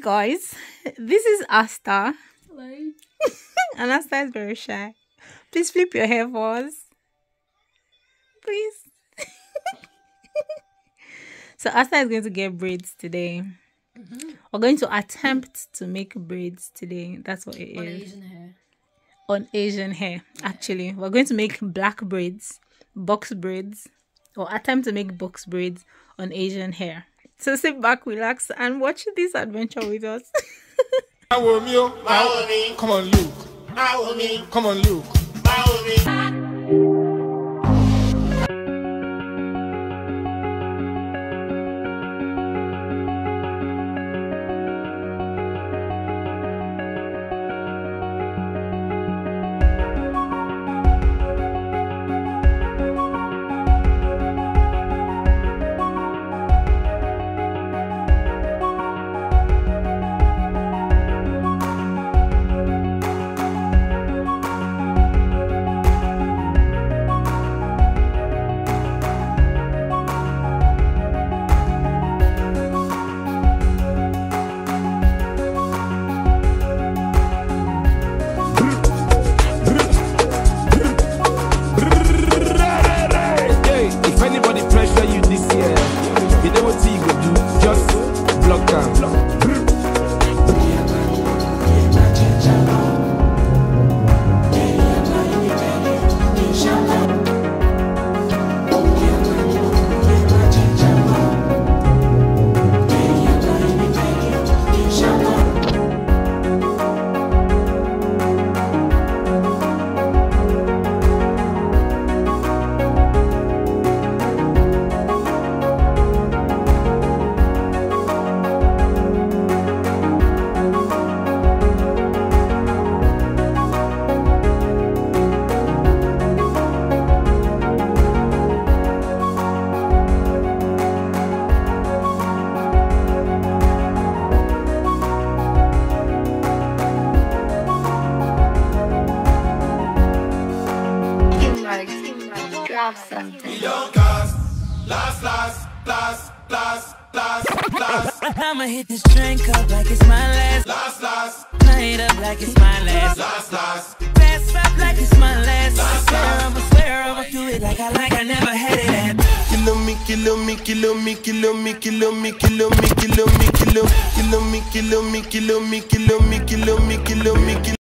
guys, this is Asta, Hello. and Asta is very shy. Please flip your hair for us, please. so Asta is going to get braids today. Mm-hmm. We're going to attempt to make braids today. That's what it On is Asian hair. on Asian hair. Actually, we're going to make black braids, box braids, or attempt to make box braids on Asian hair. So sit back, relax, and watch this adventure with us. Báwo ni o? Báwo ni? Come on, Luke. Come on, Luke. Like it's my last. last swear I'ma swear I'ma do it like I like I never had it at. Kilo me, kilo me, kilo me, kilo me, kilo me, kilo me, kilo me, kilo, kilo me, kilo me, kilo me, kilo me, kilo me, kilo me, kilo.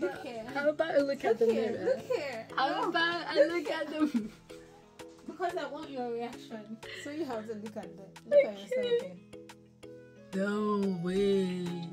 look here. How about a look, at the mirror? Look here. How about a look, at them? Because I want your reaction. So you have to look at them. Look okay. at yourself again. No way.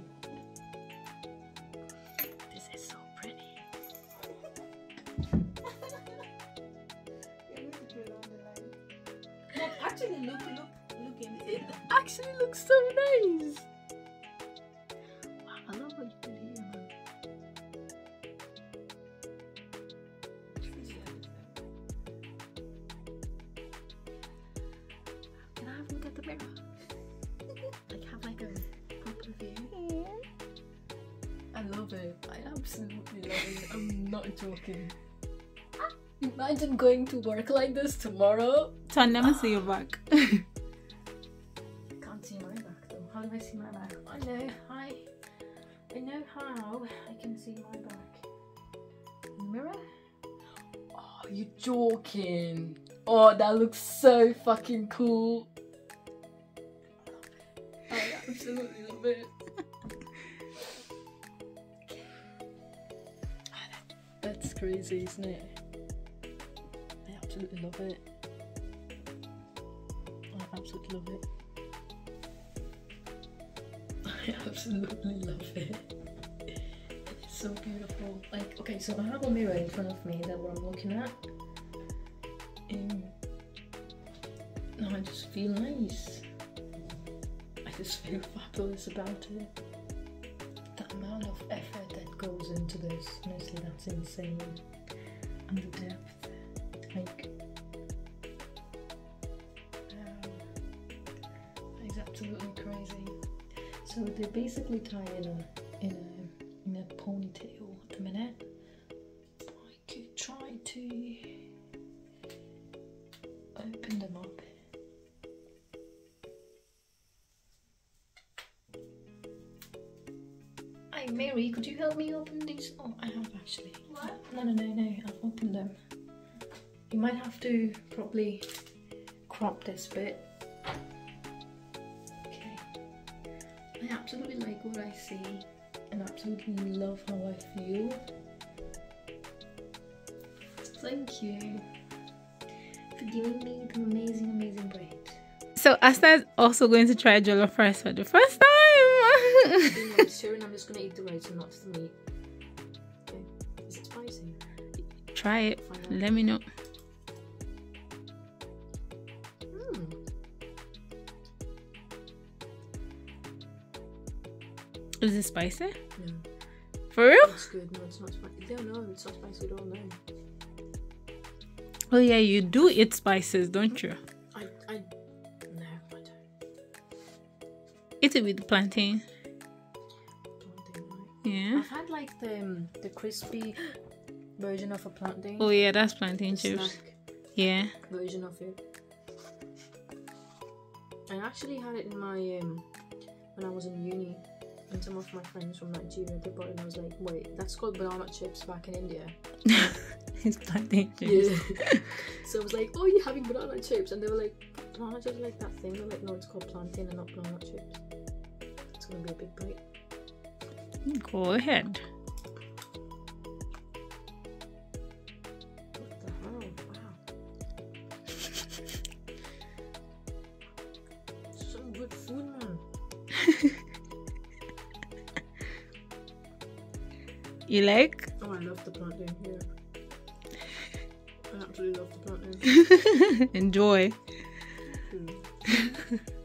I have a look at the mirror? like have like a proper view. I love it. I absolutely love it. I'm not joking. Imagine going to work like this tomorrow. So I never see your back. can't see my back though. How do I see my back? I know. I I know how I can see my back. Mirror? Oh, you joking? Oh, that looks so fucking cool. I absolutely love it. That's crazy, isn't it? I absolutely love it. I absolutely love it. I absolutely love it. It's so beautiful. Like, okay, so I have a mirror in front of me that what I'm looking at. And no, I just feel nice. I just feel fabulous about it. The amount of effort that goes into this, honestly, that's insane. And the depth, like, wow. It's absolutely crazy. So they basically tie in a in a in a ponytail at the minute. These? Oh, I have actually. What? No, no, no, no. I've opened them. You might have to probably crop this bit. Okay. I absolutely like what I see and absolutely love how I feel. Thank you for giving me the amazing, amazing braids. So Asta is also going to try jollof rice for the first time. I'm sure I'm just gonna eat the rice and not the meat. Try it. Let me know. Hmm. Is it spicy? No, For real? it's good. No, it's not spicy. No, no, it's not spicy at all. No. Oh yeah, you do eat spices, don't you? I, I, no, I don't. Eat it with plantain. Plantain, right? Yeah. I've had like the um, the crispy version of a plantain. Oh yeah, that's plantain the chips. snack Yeah. version of it. I actually had it in my um when I was in uni. And some of my friends from Nigeria, they brought it and I was like, wait, that's called banana chips back in India. it's plantain chips. Yeah. so I was like, oh, you're having banana chips? And they were like, banana chips like that thing. They're like, no, it's called plantain and not banana chips. It's gonna be a big bite. Go ahead. You like? Oh, I love the plantain here. I absolutely love the plantain. Enjoy. Mm.